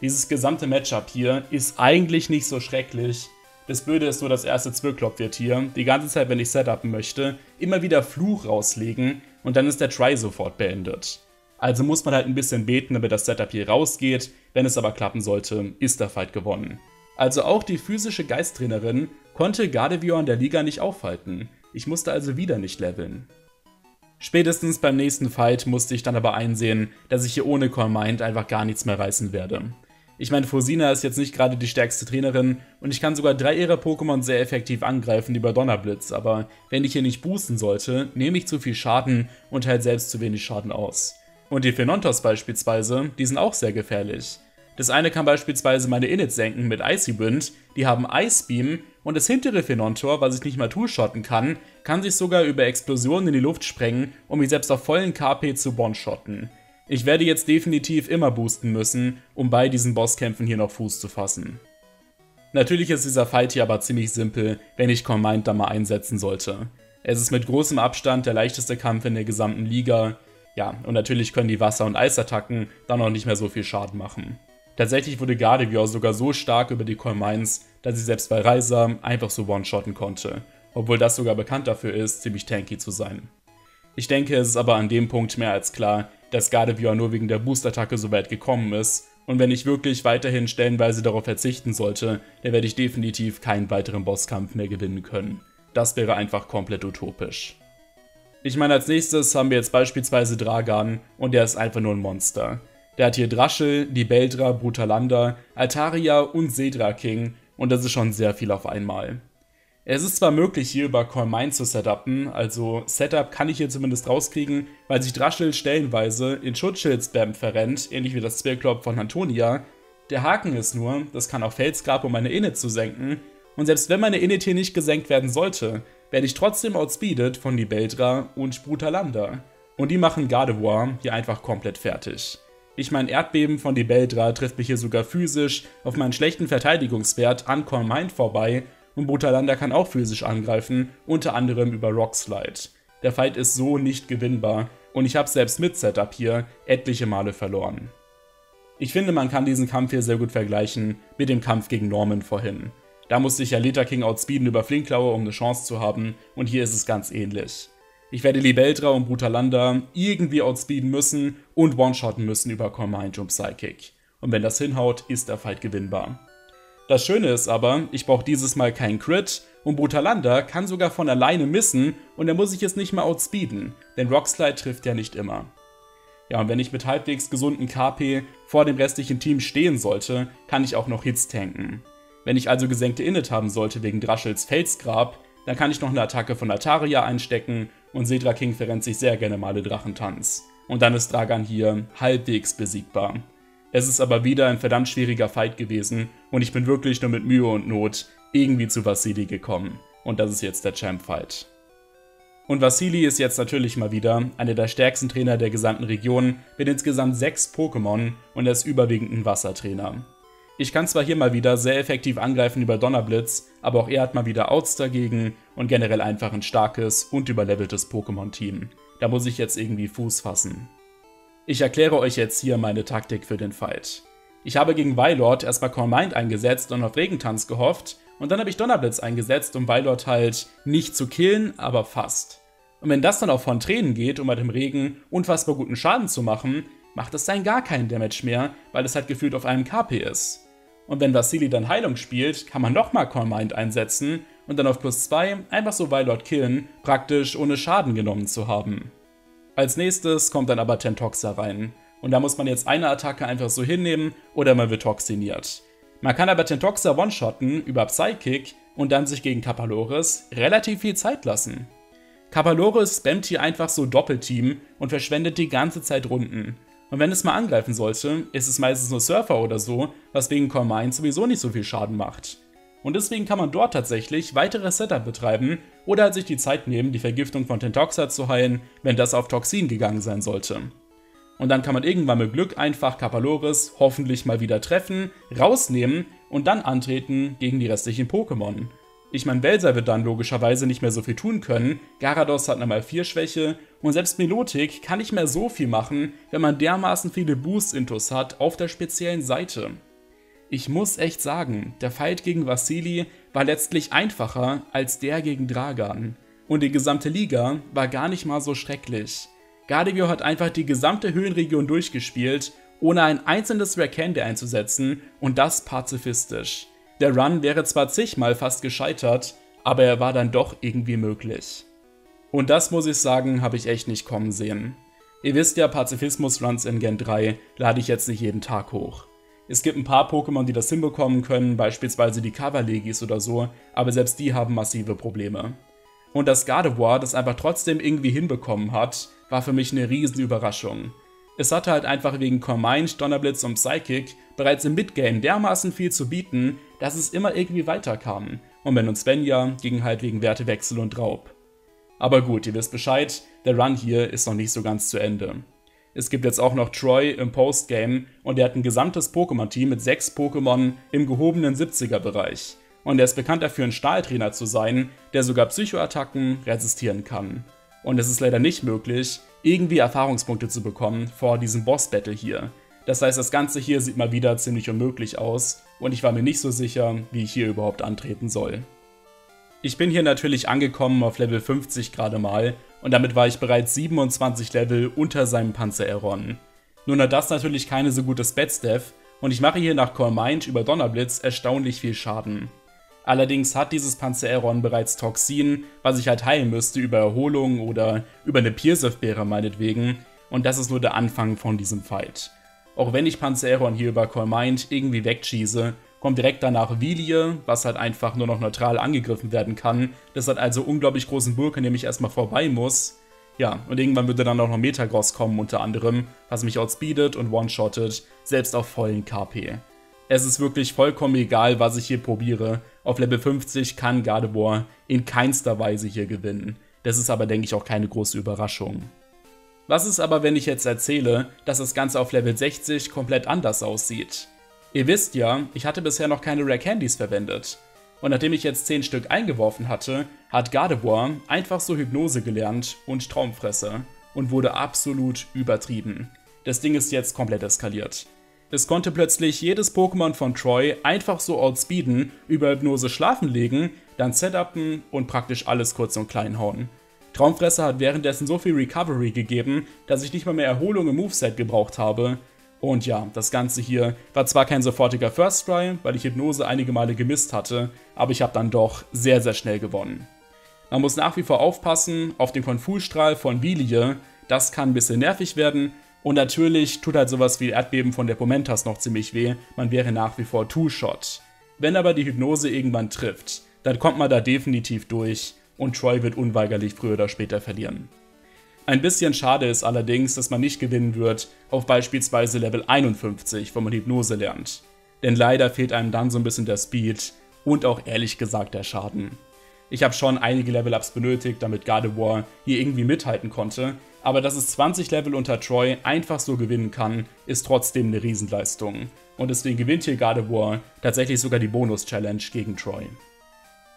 Dieses gesamte Matchup hier ist eigentlich nicht so schrecklich, das Blöde ist nur, das erste Zwirklop wird hier, die ganze Zeit, wenn ich setupen möchte, immer wieder Fluch rauslegen und dann ist der Try sofort beendet. Also muss man halt ein bisschen beten, damit das Setup hier rausgeht, wenn es aber klappen sollte, ist der Fight gewonnen. Also auch die physische Geisttrainerin konnte Gardevoir in der Liga nicht aufhalten. Ich musste also wieder nicht leveln. Spätestens beim nächsten Fight musste ich dann aber einsehen, dass ich hier ohne Call Mind einfach gar nichts mehr reißen werde. Ich meine, Fosina ist jetzt nicht gerade die stärkste Trainerin und ich kann sogar drei ihrer Pokémon sehr effektiv angreifen über Donnerblitz, aber wenn ich hier nicht boosten sollte, nehme ich zu viel Schaden und halt selbst zu wenig Schaden aus. Und die Phenontos beispielsweise, die sind auch sehr gefährlich. Das eine kann beispielsweise meine Init senken mit Icy Wind, die haben Ice Beam und das hintere Phenontor, was ich nicht mal two-shotten kann, kann sich sogar über Explosionen in die Luft sprengen, um mich selbst auf vollen KP zu one-shotten. Ich werde jetzt definitiv immer boosten müssen, um bei diesen Bosskämpfen hier noch Fuß zu fassen. Natürlich ist dieser Fight hier aber ziemlich simpel, wenn ich Combined da mal einsetzen sollte. Es ist mit großem Abstand der leichteste Kampf in der gesamten Liga. Ja, und natürlich können die Wasser- und Eisattacken dann auch nicht mehr so viel Schaden machen. Tatsächlich wurde Gardevoir sogar so stark über die Combines, dass sie selbst bei Reiser einfach so one-shotten konnte, obwohl das sogar bekannt dafür ist, ziemlich tanky zu sein. Ich denke, es ist aber an dem Punkt mehr als klar, dass Gardevoir nur wegen der Boost-Attacke so weit gekommen ist. Und wenn ich wirklich weiterhin stellenweise darauf verzichten sollte, dann werde ich definitiv keinen weiteren Bosskampf mehr gewinnen können. Das wäre einfach komplett utopisch. Ich meine, als nächstes haben wir jetzt beispielsweise Dragan und der ist einfach nur ein Monster. Der hat hier Draschel, Libeldra, Brutalanda, Altaria und Sedra King und das ist schon sehr viel auf einmal. Es ist zwar möglich, hier über Coin zu setupen, also Setup kann ich hier zumindest rauskriegen, weil sich Draschel stellenweise in Schutzschild-Spam verrennt, ähnlich wie das Zwergklop von Antonia. Der Haken ist nur, das kann auch Felsgrab, um meine Init zu senken, und selbst wenn meine Init hier nicht gesenkt werden sollte, werde ich trotzdem outspeeded von Libeldra und Brutalanda. Und die machen Gardevoir hier einfach komplett fertig. Ich mein Erdbeben von Libeldra trifft mich hier sogar physisch auf meinen schlechten Verteidigungswert an Cormine vorbei und Brutalanda kann auch physisch angreifen, unter anderem über Rockslide. Der Fight ist so nicht gewinnbar und ich habe selbst mit Setup hier etliche Male verloren. Ich finde, man kann diesen Kampf hier sehr gut vergleichen mit dem Kampf gegen Norman vorhin. Da musste ich ja Lita King outspeeden über Flinklaue, um eine Chance zu haben, und hier ist es ganz ähnlich. Ich werde Libeldra und Brutalanda irgendwie outspeeden müssen und one-shotten müssen über Command und Psychic. Und wenn das hinhaut, ist der Fight gewinnbar. Das Schöne ist aber, ich brauche dieses Mal keinen Crit und Brutalanda kann sogar von alleine missen und dann muss ich es nicht mal outspeeden, denn Rockslide trifft ja nicht immer. Ja, und wenn ich mit halbwegs gesunden KP vor dem restlichen Team stehen sollte, kann ich auch noch Hits tanken. Wenn ich also gesenkte Init haben sollte wegen Draschels Felsgrab, dann kann ich noch eine Attacke von Ataria einstecken und Sedra King verrennt sich sehr gerne Male Drachentanz. Und dann ist Dragan hier halbwegs besiegbar. Es ist aber wieder ein verdammt schwieriger Fight gewesen und ich bin wirklich nur mit Mühe und Not irgendwie zu Vasili gekommen. Und das ist jetzt der Champ-Fight. Und Vasili ist jetzt natürlich mal wieder einer der stärksten Trainer der gesamten Region mit insgesamt sechs Pokémon und er ist überwiegend ein Wassertrainer. Ich kann zwar hier mal wieder sehr effektiv angreifen über Donnerblitz, aber auch er hat mal wieder Outs dagegen und generell einfach ein starkes und überleveltes Pokémon-Team. Da muss ich jetzt irgendwie Fuß fassen. Ich erkläre euch jetzt hier meine Taktik für den Fight. Ich habe gegen Weilord erstmal Core Mind eingesetzt und auf Regentanz gehofft und dann habe ich Donnerblitz eingesetzt, um Weilord halt nicht zu killen, aber fast. Und wenn das dann auch von Tränen geht, um halt im Regen unfassbar guten Schaden zu machen, macht es dann gar keinen Damage mehr, weil es halt gefühlt auf einem KP ist. Und wenn Vasili dann Heilung spielt, kann man nochmal Core Mind einsetzen und dann auf plus 2 einfach so Weilord killen, praktisch ohne Schaden genommen zu haben. Als nächstes kommt dann aber Tentoxa rein. Und da muss man jetzt eine Attacke einfach so hinnehmen oder man wird toxiniert. Man kann aber Tentoxa one-shotten über Psychic und dann sich gegen Kapaloris relativ viel Zeit lassen. Kapaloris spammt hier einfach so Doppelteam und verschwendet die ganze Zeit Runden. Und wenn es mal angreifen sollte, ist es meistens nur Surfer oder so, was wegen Core sowieso nicht so viel Schaden macht. Und deswegen kann man dort tatsächlich weitere Setup betreiben oder sich die Zeit nehmen, die Vergiftung von Tentoxa zu heilen, wenn das auf Toxin gegangen sein sollte. Und dann kann man irgendwann mit Glück einfach Kapaloris hoffentlich mal wieder treffen, rausnehmen und dann antreten gegen die restlichen Pokémon. Ich meine, Welser wird dann logischerweise nicht mehr so viel tun können, Garados hat nochmal 4 Schwäche und selbst Melotik kann nicht mehr so viel machen, wenn man dermaßen viele Boost-Intos hat auf der speziellen Seite. Ich muss echt sagen, der Fight gegen Vasili war letztlich einfacher als der gegen Dragan. Und die gesamte Liga war gar nicht mal so schrecklich. Gardevoir hat einfach die gesamte Höhenregion durchgespielt, ohne ein einzelnes Rakandy einzusetzen und das pazifistisch. Der Run wäre zwar zigmal fast gescheitert, aber er war dann doch irgendwie möglich. Und das muss ich sagen, habe ich echt nicht kommen sehen. Ihr wisst ja, Pazifismus-Runs in Gen 3 lade ich jetzt nicht jeden Tag hoch. Es gibt ein paar Pokémon, die das hinbekommen können, beispielsweise die Cavalegis oder so, aber selbst die haben massive Probleme. Und dass Gardevoir das einfach trotzdem irgendwie hinbekommen hat, war für mich eine riesen Überraschung. Es hatte halt einfach wegen Cormind, Donnerblitz und Psychic bereits im Midgame dermaßen viel zu bieten, dass es immer irgendwie weiterkam. Und Ben und Svenja gingen halt wegen Wertewechsel und Raub. Aber gut, ihr wisst Bescheid, der Run hier ist noch nicht so ganz zu Ende. Es gibt jetzt auch noch Troy im Postgame und er hat ein gesamtes Pokémon-Team mit sechs Pokémon im gehobenen 70er-Bereich. Und er ist bekannt dafür, ein Stahltrainer zu sein, der sogar Psychoattacken resistieren kann. Und es ist leider nicht möglich, irgendwie Erfahrungspunkte zu bekommen vor diesem Boss-Battle hier. Das heißt, das Ganze hier sieht mal wieder ziemlich unmöglich aus und ich war mir nicht so sicher, wie ich hier überhaupt antreten soll. Ich bin hier natürlich angekommen auf Level 50 gerade mal und damit war ich bereits 27 Level unter seinem Panzer Eron. Nun hat das natürlich keine so gute Spetsdev und ich mache hier nach Core Mind über Donnerblitz erstaunlich viel Schaden. Allerdings hat dieses Panzer Eron bereits Toxin, was ich halt heilen müsste über Erholung oder über eine Piersef-Beere meinetwegen und das ist nur der Anfang von diesem Fight. Auch wenn ich Panzer Eron hier über Core Mind irgendwie wegcheese, kommt direkt danach Vilie, was halt einfach nur noch neutral angegriffen werden kann. Das hat also unglaublich großen Burg, an dem ich erstmal vorbei muss. Ja, und irgendwann würde dann auch noch Metagross kommen unter anderem, was mich outspeedet und one-shottet, selbst auf vollen KP. Es ist wirklich vollkommen egal, was ich hier probiere. Auf Level 50 kann Gardevoir in keinster Weise hier gewinnen. Das ist aber, denke ich, auch keine große Überraschung. Was ist aber, wenn ich jetzt erzähle, dass das Ganze auf Level 60 komplett anders aussieht? Ihr wisst ja, ich hatte bisher noch keine Rare Candies verwendet. Und nachdem ich jetzt 10 Stück eingeworfen hatte, hat Gardevoir einfach so Hypnose gelernt und Traumfresser und wurde absolut übertrieben. Das Ding ist jetzt komplett eskaliert. Es konnte plötzlich jedes Pokémon von Troy einfach so outspeeden, über Hypnose schlafen legen, dann setupen und praktisch alles kurz und klein hauen. Traumfresser hat währenddessen so viel Recovery gegeben, dass ich nicht mal mehr Erholung im Moveset gebraucht habe und ja, das Ganze hier war zwar kein sofortiger First Try, weil ich Hypnose einige Male gemisst hatte, aber ich habe dann doch sehr, sehr schnell gewonnen. Man muss nach wie vor aufpassen auf den Konfusstrahl von Vilie, das kann ein bisschen nervig werden. Und natürlich tut halt sowas wie Erdbeben von der Momentas noch ziemlich weh, man wäre nach wie vor Two-Shot. Wenn aber die Hypnose irgendwann trifft, dann kommt man da definitiv durch und Troy wird unweigerlich früher oder später verlieren. Ein bisschen schade ist allerdings, dass man nicht gewinnen wird auf beispielsweise Level 51, wo man Hypnose lernt. Denn leider fehlt einem dann so ein bisschen der Speed und auch ehrlich gesagt der Schaden. Ich habe schon einige Level-Ups benötigt, damit Gardevoir hier irgendwie mithalten konnte, aber dass es 20 Level unter Troy einfach so gewinnen kann, ist trotzdem eine Riesenleistung. Und deswegen gewinnt hier Gardevoir tatsächlich sogar die Bonus-Challenge gegen Troy.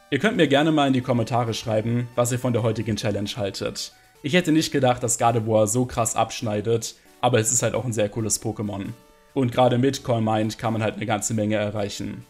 Ihr könnt mir gerne mal in die Kommentare schreiben, was ihr von der heutigen Challenge haltet. Ich hätte nicht gedacht, dass Gardevoir so krass abschneidet, aber es ist halt auch ein sehr cooles Pokémon. Und gerade mit Call Mind kann man halt eine ganze Menge erreichen.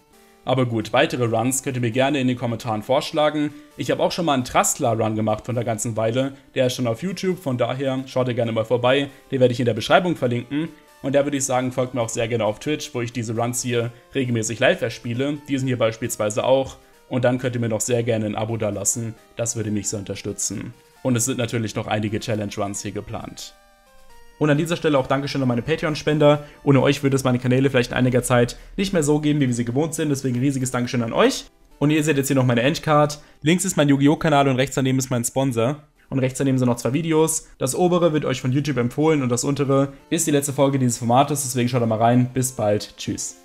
Aber gut, weitere Runs könnt ihr mir gerne in den Kommentaren vorschlagen. Ich habe auch schon mal einen Trustler-Run gemacht von der ganzen Weile. Der ist schon auf YouTube, von daher schaut ihr gerne mal vorbei. Den werde ich in der Beschreibung verlinken. Und da würde ich sagen, folgt mir auch sehr gerne auf Twitch, wo ich diese Runs hier regelmäßig live erspiele. Diesen hier beispielsweise auch. Und dann könnt ihr mir noch sehr gerne ein Abo dalassen. Das würde mich sehr unterstützen. Und es sind natürlich noch einige Challenge-Runs hier geplant. Und an dieser Stelle auch Dankeschön an meine Patreon-Spender. Ohne euch würde es meine Kanäle vielleicht in einiger Zeit nicht mehr so geben, wie wir sie gewohnt sind. Deswegen riesiges Dankeschön an euch. Und ihr seht jetzt hier noch meine Endcard. Links ist mein Yu-Gi-Oh! Kanal und rechts daneben ist mein Sponsor. Und rechts daneben sind noch zwei Videos. Das obere wird euch von YouTube empfohlen und das untere ist die letzte Folge dieses Formates. Deswegen schaut da mal rein. Bis bald. Tschüss.